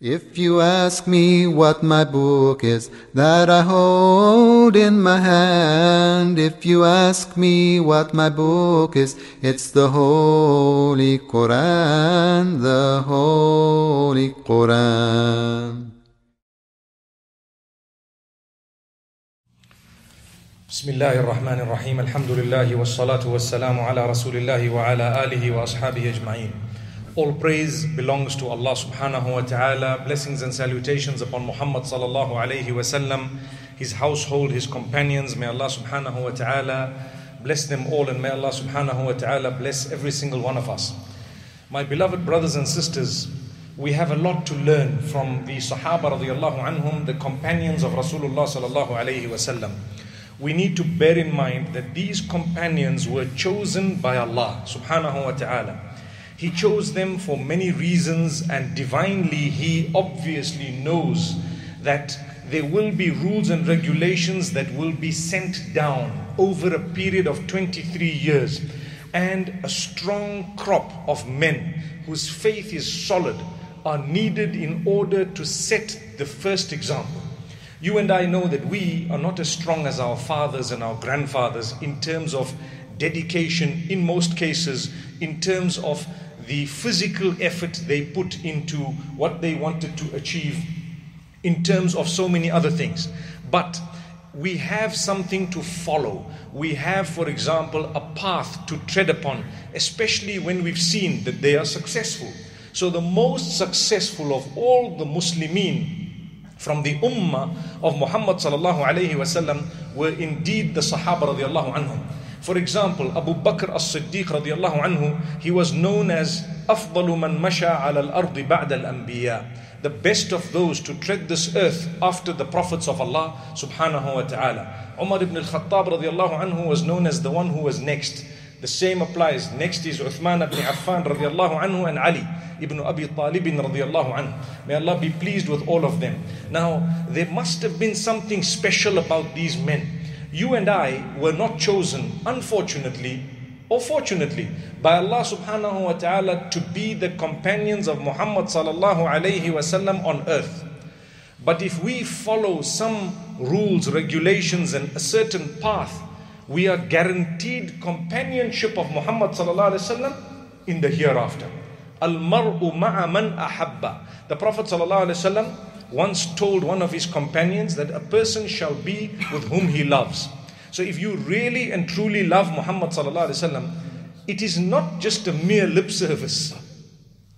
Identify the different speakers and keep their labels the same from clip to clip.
Speaker 1: If you ask me what my book is that I hold in my hand, if you ask me what my book is, it's the Holy Quran, the Holy Quran.
Speaker 2: بسم الله الرحمن الرحيم الحمد لله والصلاة والسلام على رسول الله وعلى آله وأصحابه أجمعين all praise belongs to Allah subhanahu wa ta'ala. Blessings and salutations upon Muhammad sallallahu alayhi wasallam, his household, his companions. May Allah subhanahu wa ta'ala bless them all and may Allah subhanahu wa ta'ala bless every single one of us. My beloved brothers and sisters, we have a lot to learn from the Sahaba radiallahu anhum, the companions of Rasulullah sallallahu alayhi wasallam. We need to bear in mind that these companions were chosen by Allah subhanahu wa ta'ala. He chose them for many reasons, and divinely, He obviously knows that there will be rules and regulations that will be sent down over a period of 23 years, and a strong crop of men whose faith is solid are needed in order to set the first example. You and I know that we are not as strong as our fathers and our grandfathers in terms of dedication, in most cases, in terms of the physical effort they put into what they wanted to achieve in terms of so many other things. But we have something to follow. We have, for example, a path to tread upon, especially when we've seen that they are successful. So, the most successful of all the Muslimin from the ummah of Muhammad were indeed the Sahaba radiallahu anhum. For example, Abu Bakr as-Siddiq radiallahu anhu, he was known as أفضل من مشى على الأرض بعد الأنبياء the best of those to tread this earth after the prophets of Allah subhanahu wa ta'ala. Umar ibn al-Khattab radiallahu anhu was known as the one who was next. The same applies. Next is Uthman ibn Affan radiallahu anhu and Ali ibn Abi Talib radiallahu anhu. May Allah be pleased with all of them. Now, there must have been something special about these men. You and I were not chosen, unfortunately, or fortunately, by Allah subhanahu wa ta'ala to be the companions of Muhammad sallallahu alayhi wasallam on earth. But if we follow some rules, regulations, and a certain path, we are guaranteed companionship of Muhammad sallallahu alayhi wasallam in the hereafter. Al mar'u ma'a man ahabba. The Prophet sallallahu alayhi wasallam once told one of his companions that a person shall be with whom he loves. So if you really and truly love Muhammad sallallahu it is not just a mere lip service.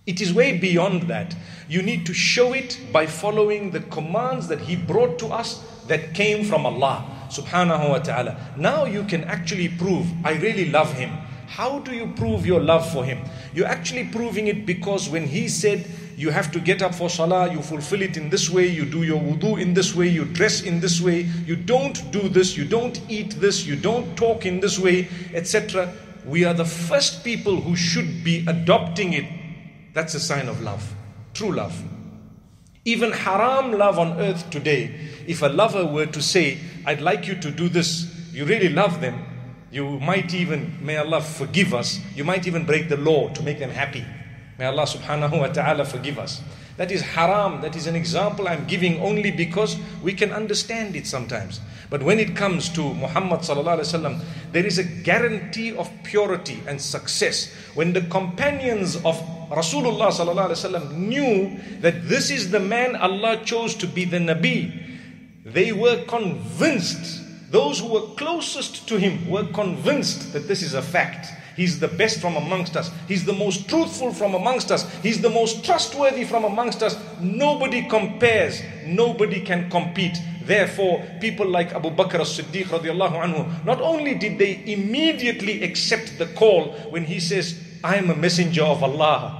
Speaker 2: It is way beyond that. You need to show it by following the commands that he brought to us that came from Allah subhanahu wa ta'ala. Now you can actually prove, I really love him. How do you prove your love for him? You're actually proving it because when he said, you have to get up for salah, you fulfill it in this way, you do your wudu in this way, you dress in this way, you don't do this, you don't eat this, you don't talk in this way, etc. We are the first people who should be adopting it. That's a sign of love, true love. Even haram love on earth today, if a lover were to say, I'd like you to do this, you really love them, you might even, may Allah forgive us, you might even break the law to make them happy. May Allah subhanahu wa ta'ala forgive us. That is haram. That is an example I'm giving only because we can understand it sometimes. But when it comes to Muhammad sallallahu alaihi wasallam, there is a guarantee of purity and success. When the companions of Rasulullah sallallahu alaihi wasallam knew that this is the man Allah chose to be the Nabi, they were convinced. Those who were closest to him were convinced that this is a fact. He's the best from amongst us. He's the most truthful from amongst us. He's the most trustworthy from amongst us. Nobody compares. Nobody can compete. Therefore, people like Abu Bakr as-Siddiq not only did they immediately accept the call when he says, I am a messenger of Allah.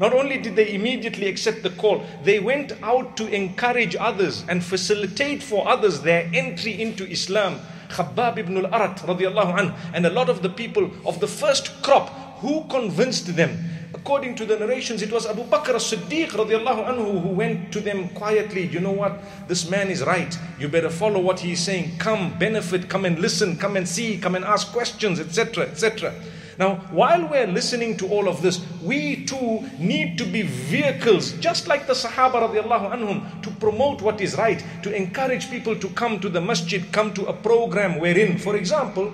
Speaker 2: Not only did they immediately accept the call, they went out to encourage others and facilitate for others their entry into Islam. Khabbab ibn al-Arat radiallahu anhu, and a lot of the people of the first crop who convinced them According to the narrations, it was Abu Bakr as-Siddiq radiallahu anhu who went to them quietly. You know what? This man is right. You better follow what he is saying. Come, benefit, come and listen, come and see, come and ask questions, etc., etc. Now, while we're listening to all of this, we too need to be vehicles, just like the Sahaba radiallahu anhum, to promote what is right, to encourage people to come to the masjid, come to a program wherein, for example,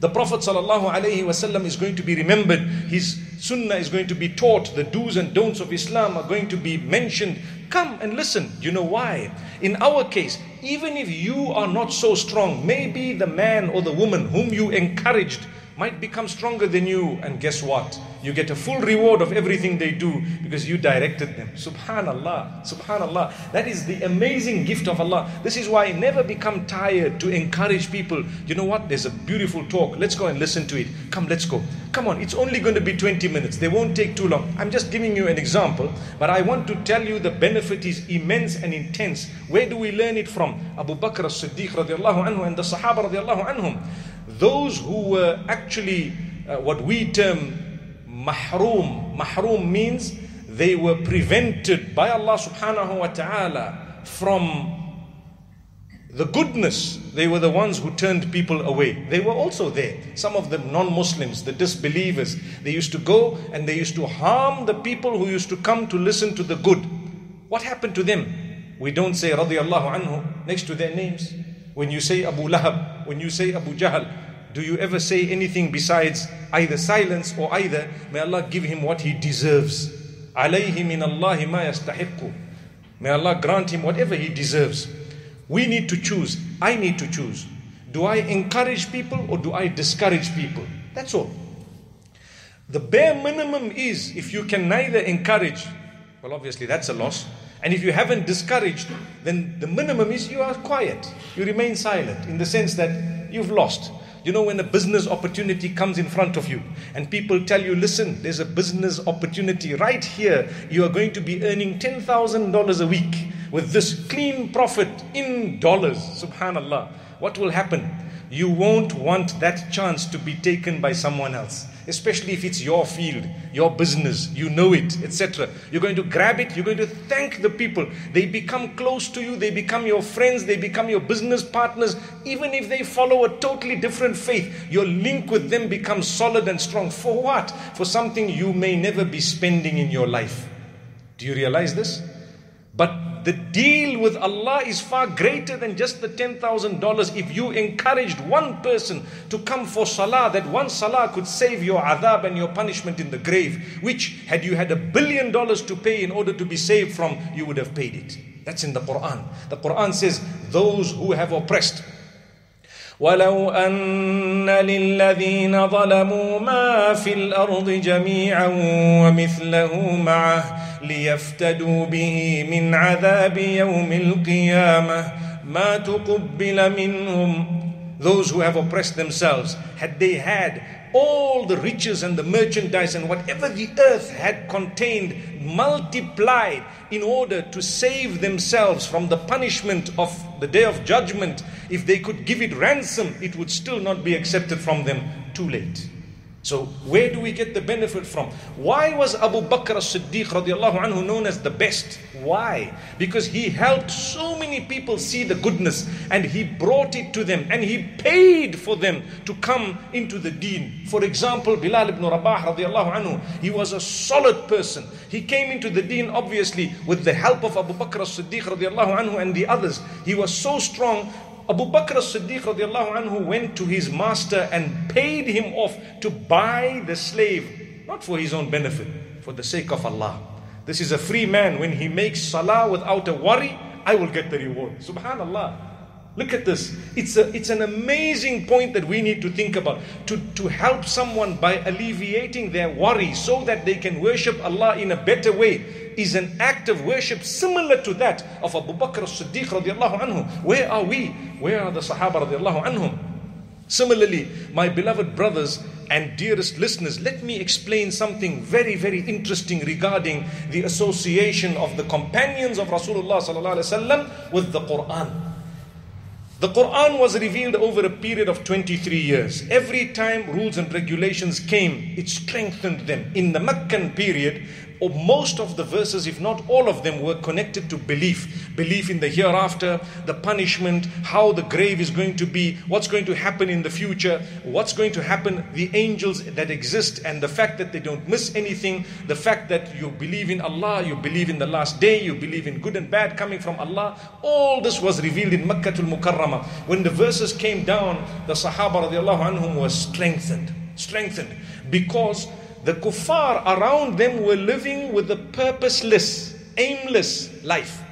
Speaker 2: the Prophet ﷺ is going to be remembered. His sunnah is going to be taught. The do's and don'ts of Islam are going to be mentioned. Come and listen. You know why? In our case, even if you are not so strong, maybe the man or the woman whom you encouraged might become stronger than you. And guess what? You get a full reward of everything they do because you directed them. Subhanallah. Subhanallah. That is the amazing gift of Allah. This is why I never become tired to encourage people. You know what? There's a beautiful talk. Let's go and listen to it. Come, let's go. Come on. It's only going to be 20 minutes. They won't take too long. I'm just giving you an example, but I want to tell you the benefit is immense and intense. Where do we learn it from? Abu Bakr as-Siddiq radiallahu anhu and the Sahaba radiallahu anhum those who were actually uh, what we term mahroom. Mahroom means they were prevented by Allah subhanahu wa ta'ala from the goodness. They were the ones who turned people away. They were also there. Some of them non Muslims, the disbelievers. They used to go and they used to harm the people who used to come to listen to the good. What happened to them? We don't say radiallahu anhu next to their names. When you say Abu Lahab, when you say Abu Jahl, do you ever say anything besides either silence or either may Allah give him what he deserves? Alayhi min Allahi ma yastahiqqu. May Allah grant him whatever he deserves. We need to choose. I need to choose. Do I encourage people or do I discourage people? That's all. The bare minimum is if you can neither encourage, well, obviously that's a loss. And if you haven't discouraged, then the minimum is you are quiet. You remain silent in the sense that you've lost. You know, when a business opportunity comes in front of you and people tell you, listen, there's a business opportunity right here. You are going to be earning $10,000 a week with this clean profit in dollars. Subhanallah. What will happen? You won't want that chance to be taken by someone else especially if it's your field, your business, you know it, etc. You're going to grab it, you're going to thank the people. They become close to you, they become your friends, they become your business partners. Even if they follow a totally different faith, your link with them becomes solid and strong. For what? For something you may never be spending in your life. Do you realize this? But the deal with Allah is far greater than just the $10,000. If you encouraged one person to come for salah, that one salah could save your adhab and your punishment in the grave, which had you had a billion dollars to pay in order to be saved from, you would have paid it. That's in the Quran. The Quran says, those who have oppressed, ولو أن للذين ظلموا ما في الأرض جميعا ومثله معه ليفتدوا به من عذاب يوم القيامة. ما تقبل منهم those who have oppressed themselves. Had they had all the riches and the merchandise and whatever the earth had contained multiplied in order to save themselves from the punishment of the day of judgment, if they could give it ransom, it would still not be accepted from them. Too late. So where do we get the benefit from? Why was Abu Bakr as-Siddiq radiallahu anhu known as the best? Why? Because he helped so many people see the goodness and he brought it to them and he paid for them to come into the deen. For example, Bilal ibn Rabah radiallahu anhu, he was a solid person. He came into the deen obviously with the help of Abu Bakr as-Siddiq radiallahu anhu and the others. He was so strong Abu Bakr as-Siddiq anhu went to his master and paid him off to buy the slave, not for his own benefit, for the sake of Allah. This is a free man. When he makes salah without a worry, I will get the reward. Subhanallah. Look at this. It's, a, it's an amazing point that we need to think about. To, to help someone by alleviating their worry so that they can worship Allah in a better way is an act of worship similar to that of Abu Bakr as-Siddiq radiallahu anhu. Where are we? Where are the Sahaba radiallahu anhum? Similarly, my beloved brothers, and dearest listeners, let me explain something very, very interesting regarding the association of the companions of Rasulullah with the Quran. The Quran was revealed over a period of 23 years. Every time rules and regulations came, it strengthened them. In the Meccan period, or most of the verses, if not all of them, were connected to belief. Belief in the hereafter, the punishment, how the grave is going to be, what's going to happen in the future, what's going to happen, the angels that exist, and the fact that they don't miss anything, the fact that you believe in Allah, you believe in the last day, you believe in good and bad coming from Allah. All this was revealed in Makkah al-Mukarramah. When the verses came down, the Sahaba anhum were strengthened. Strengthened. Because the kuffar around them were living with a purposeless, aimless life.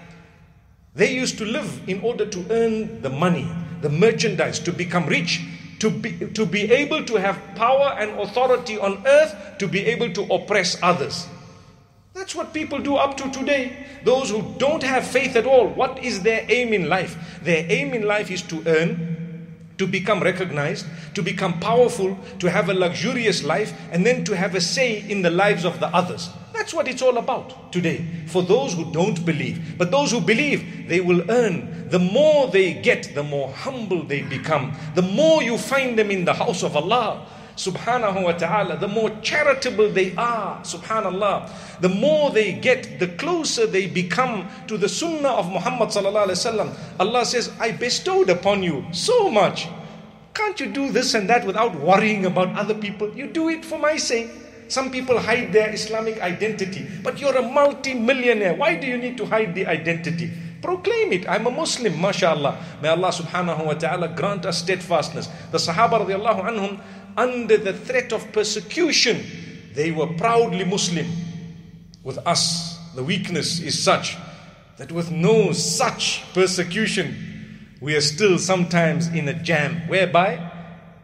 Speaker 2: They used to live in order to earn the money, the merchandise, to become rich, to be, to be able to have power and authority on earth, to be able to oppress others. That's what people do up to today. Those who don't have faith at all, what is their aim in life? Their aim in life is to earn, to become recognized, to become powerful, to have a luxurious life, and then to have a say in the lives of the others. That's what it's all about today for those who don't believe. But those who believe, they will earn. The more they get, the more humble they become. The more you find them in the house of Allah subhanahu wa ta'ala, the more charitable they are, subhanallah, the more they get, the closer they become to the sunnah of Muhammad sallallahu alaihi wasallam. Allah says, I bestowed upon you so much. Can't you do this and that without worrying about other people? You do it for my sake. Some people hide their Islamic identity, but you're a multi-millionaire. Why do you need to hide the identity? Proclaim it. I'm a Muslim, mashallah. May Allah subhanahu wa ta'ala grant us steadfastness. The Sahaba radiallahu anhum, under the threat of persecution, they were proudly Muslim. With us, the weakness is such that with no such persecution, we are still sometimes in a jam whereby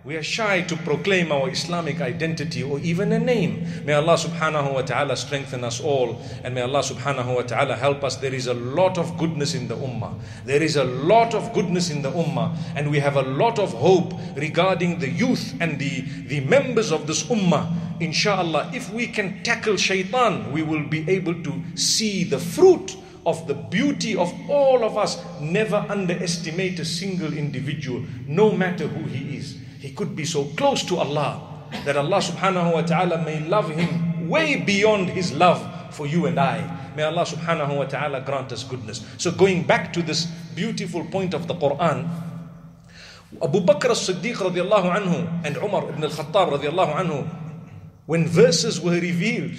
Speaker 2: we are shy to proclaim our Islamic identity or even a name. May Allah subhanahu wa ta'ala strengthen us all and may Allah subhanahu wa ta'ala help us. There is a lot of goodness in the ummah. There is a lot of goodness in the ummah and we have a lot of hope regarding the youth and the, the members of this ummah. Inshallah, if we can tackle shaitan, we will be able to see the fruit of the beauty of all of us. Never underestimate a single individual, no matter who he is. He could be so close to Allah that Allah subhanahu wa ta'ala may love him way beyond his love for you and I. May Allah subhanahu wa ta'ala grant us goodness. So going back to this beautiful point of the Quran, Abu Bakr as-Siddiq radiallahu anhu and Umar ibn al-Khattab radiallahu anhu, when verses were revealed,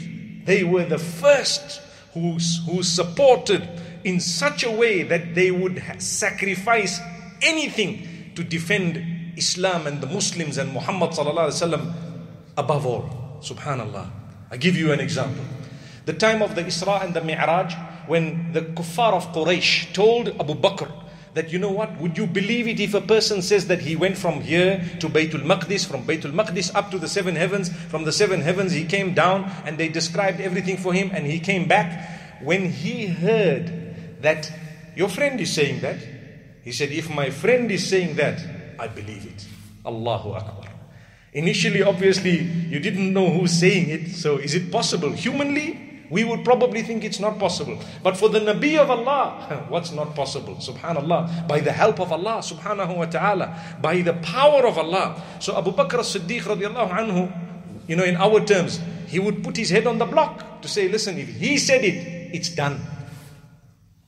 Speaker 2: they were the first who, who supported in such a way that they would sacrifice anything to defend Islam and the Muslims and Muhammad above all. Subhanallah. I give you an example. The time of the Isra and the Mi'raj, when the kuffar of Quraysh told Abu Bakr that you know what, would you believe it if a person says that he went from here to Baytul Maqdis, from Baytul Maqdis up to the seven heavens, from the seven heavens he came down and they described everything for him and he came back. When he heard that your friend is saying that, he said, if my friend is saying that, I believe it. Allahu Akbar. Initially, obviously, you didn't know who's saying it, so is it possible? Humanly, we would probably think it's not possible. But for the Nabi of Allah, what's not possible? Subhanallah. By the help of Allah, subhanahu wa ta'ala, by the power of Allah. So Abu Bakr as-Siddiq radiallahu anhu, you know, in our terms, he would put his head on the block to say, listen, if he said it, it's done.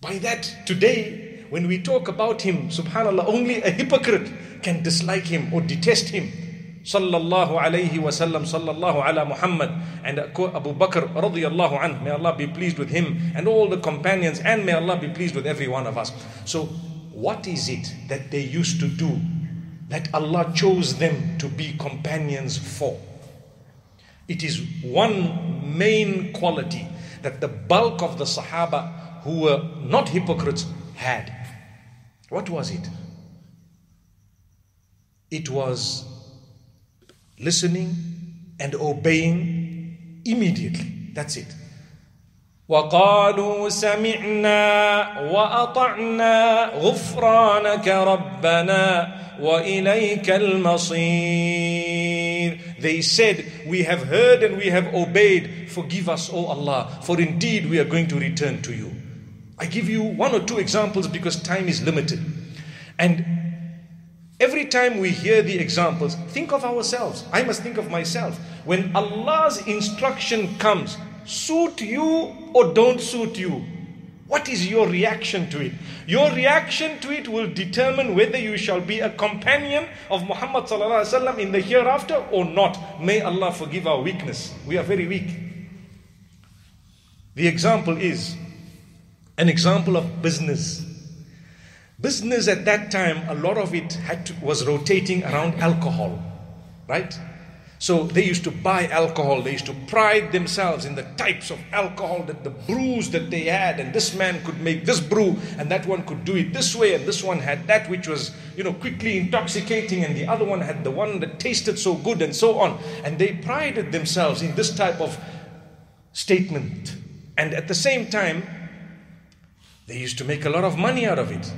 Speaker 2: By that, today, when we talk about him, subhanallah, only a hypocrite can dislike him or detest him. Sallallahu alayhi wa sallam, sallallahu ala Muhammad and Abu Bakr radiyallahu anhu. May Allah be pleased with him and all the companions and may Allah be pleased with every one of us. So, what is it that they used to do that Allah chose them to be companions for? It is one main quality that the bulk of the Sahaba who were not hypocrites had. What was it? It was listening and obeying immediately. That's it. وقالوا سمعنا وأطعنا غفرانك ربنا وإليك المصير They said, we have heard and we have obeyed. Forgive us, O Allah, for indeed we are going to return to you. I give you one or two examples because time is limited. And every time we hear the examples, think of ourselves. I must think of myself. When Allah's instruction comes, suit you or don't suit you, what is your reaction to it? Your reaction to it will determine whether you shall be a companion of Muhammad in the hereafter or not. May Allah forgive our weakness. We are very weak. The example is an example of business. Business at that time, a lot of it had to, was rotating around alcohol, right? So they used to buy alcohol. They used to pride themselves in the types of alcohol that the brews that they had, and this man could make this brew, and that one could do it this way, and this one had that which was, you know, quickly intoxicating, and the other one had the one that tasted so good, and so on. And they prided themselves in this type of statement. And at the same time, they used to make a lot of money out of it.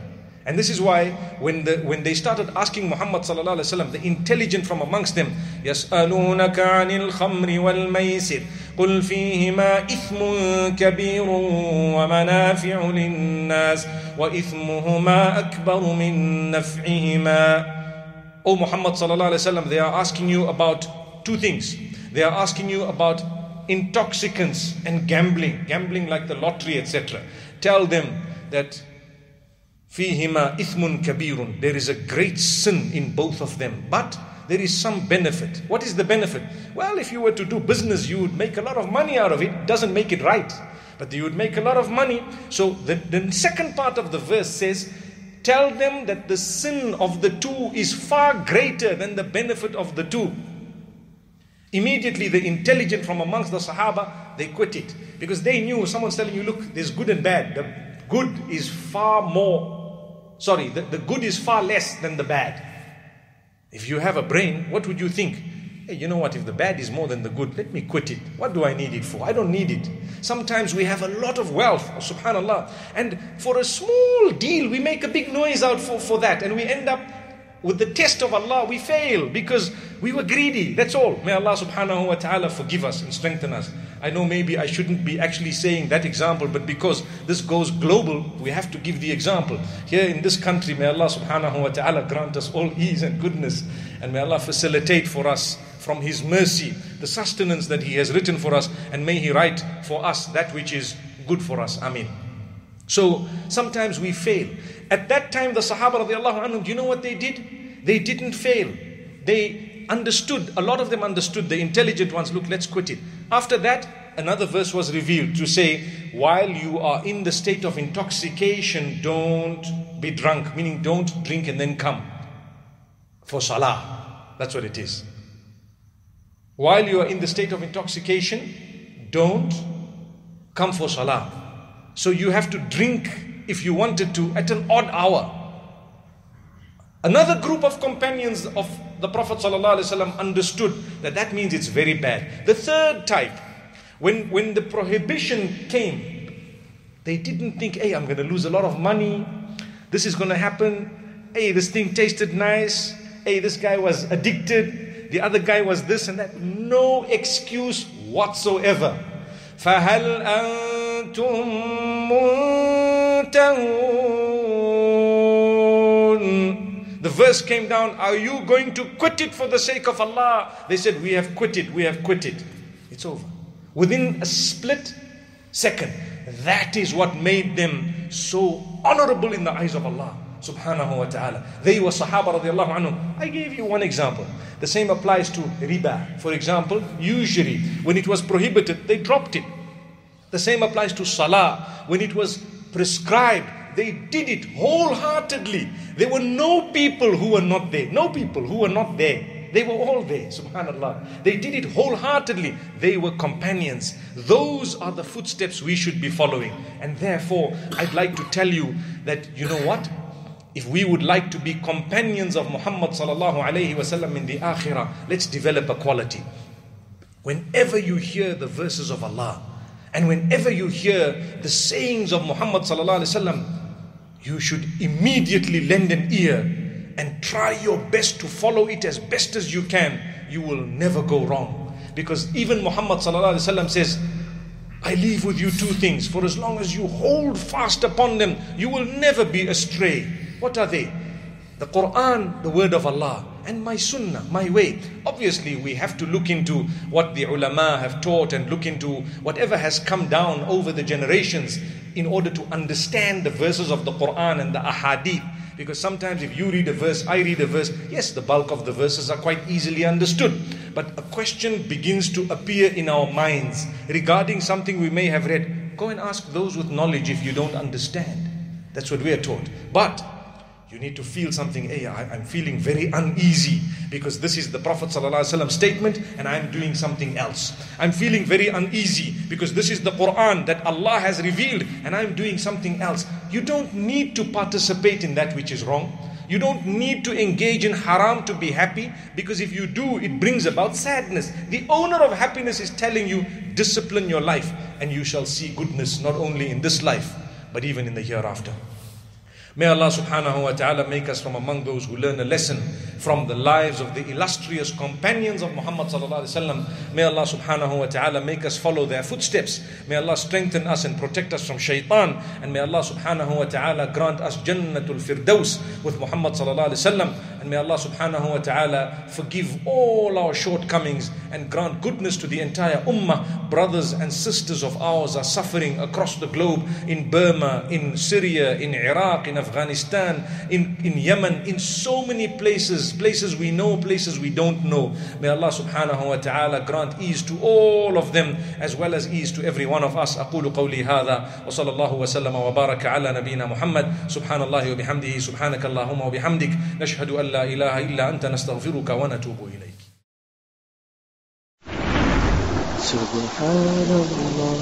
Speaker 2: And this is why when, the, when they started asking Muhammad sallallahu alaihi wasallam, the intelligent from amongst them, يَسْأَلُونَكَ عَنِ الْخَمْرِ وَالْمَيْسِرِ قُلْ فِيهِمَا إِثْمٌ كَبِيرٌ وَمَنَافِعُ لِلنَّاسِ وَإِثْمُهُمَا أَكْبَرُ مِن نَفْعِهِمَا O Muhammad sallallahu alaihi wasallam, they are asking you about two things. They are asking you about intoxicants and gambling, gambling like the lottery, etc. Tell them that فيهما إثم كبير There is a great sin in both of them. But there is some benefit. What is the benefit? Well, if you were to do business, you would make a lot of money out of it. Doesn't make it right. But you would make a lot of money. So the, the second part of the verse says, Tell them that the sin of the two is far greater than the benefit of the two. Immediately, the intelligent from amongst the Sahaba, they quit it. Because they knew someone's telling you, look, there's good and bad. The good is far more sorry, the, the good is far less than the bad. If you have a brain, what would you think? Hey, you know what? If the bad is more than the good, let me quit it. What do I need it for? I don't need it. Sometimes we have a lot of wealth, subhanAllah, and for a small deal, we make a big noise out for, for that, and we end up with the test of Allah, we fail because we were greedy. That's all. May Allah subhanahu wa ta'ala forgive us and strengthen us. I know maybe I shouldn't be actually saying that example, but because this goes global, we have to give the example. Here in this country, may Allah subhanahu wa ta'ala grant us all ease and goodness, and may Allah facilitate for us from His mercy the sustenance that He has written for us, and may He write for us that which is good for us. Amin. So sometimes we fail. At that time, the Sahaba radiallahu anhum, do you know what they did? They didn't fail. They understood, a lot of them understood, the intelligent ones, look, let's quit it. After that, another verse was revealed to say, while you are in the state of intoxication, don't be drunk, meaning don't drink and then come for salah. That's what it is. While you are in the state of intoxication, don't come for salah. So you have to drink if you wanted to at an odd hour. Another group of companions of the Prophet ﷺ understood that that means it's very bad. The third type, when, when the prohibition came, they didn't think, hey, I'm going to lose a lot of money. This is going to happen. Hey, this thing tasted nice. Hey, this guy was addicted. The other guy was this and that. No excuse whatsoever. فهل أنتم منتهون The verse came down, Are you going to quit it for the sake of Allah? They said, We have quit it, we have quit it. It's over. Within a split second. That is what made them so honorable in the eyes of Allah subhanahu wa ta'ala. They were Sahaba radiallahu anhum. I gave you one example. The same applies to riba. For example, usually when it was prohibited, they dropped it. The same applies to salah. When it was prescribed, they did it wholeheartedly. There were no people who were not there. No people who were not there. They were all there, subhanAllah. They did it wholeheartedly. They were companions. Those are the footsteps we should be following. And therefore, I'd like to tell you that, you know what? If we would like to be companions of Muhammad sallallahu wasallam in the akhirah, let's develop a quality. Whenever you hear the verses of Allah, And whenever you hear the sayings of Muhammad you should immediately lend an ear and try your best to follow it as best as you can. You will never go wrong. Because even Muhammad says, I leave with you two things. For as long as you hold fast upon them, you will never be astray. What are they? The Quran, the word of Allah, and my sunnah, my way. Obviously, we have to look into what the ulama have taught and look into whatever has come down over the generations in order to understand the verses of the Quran and the ahadith. Because sometimes if you read a verse, I read a verse, yes, the bulk of the verses are quite easily understood. But a question begins to appear in our minds regarding something we may have read. Go and ask those with knowledge if you don't understand. That's what we are taught. But you need to feel something, hey, I, am feeling very uneasy because this is the Prophet ﷺ statement and I'm doing something else. I'm feeling very uneasy because this is the Quran that Allah has revealed and I'm doing something else. You don't need to participate in that which is wrong. You don't need to engage in haram to be happy because if you do, it brings about sadness. The owner of happiness is telling you, discipline your life and you shall see goodness not only in this life but even in the hereafter. May Allah subhanahu wa ta'ala make us from among those who learn a lesson from the lives of the illustrious companions of Muhammad sallallahu alaihi wasallam. May Allah subhanahu wa ta'ala make us follow their footsteps. May Allah strengthen us and protect us from shaitan. And may Allah subhanahu wa ta'ala grant us Jannatul Firdaus with Muhammad sallallahu alaihi wasallam. And may Allah subhanahu wa ta'ala forgive all our shortcomings and grant goodness to the entire ummah. Brothers and sisters of ours are suffering across the globe in Burma, in Syria, in Iraq, in Afghanistan, in, in Yemen, in so many places, places we know, places we don't know. May Allah subhanahu wa ta'ala grant ease to all of them as well as ease to every one of us. أقول قولي هذا وصلى الله وسلم وبارك على نبينا محمد سبحان الله وبحمده سبحانك اللهم وبحمدك نشهد أن لا إله إلا أنت نستغفرك ونتوب إليك
Speaker 3: سبحان الله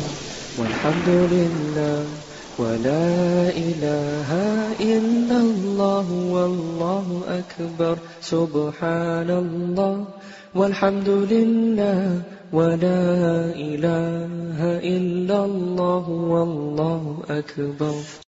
Speaker 3: والحمد لله ولا إله إلا الله والله أكبر سبحان الله والحمد لله ولا إله إلا الله والله أكبر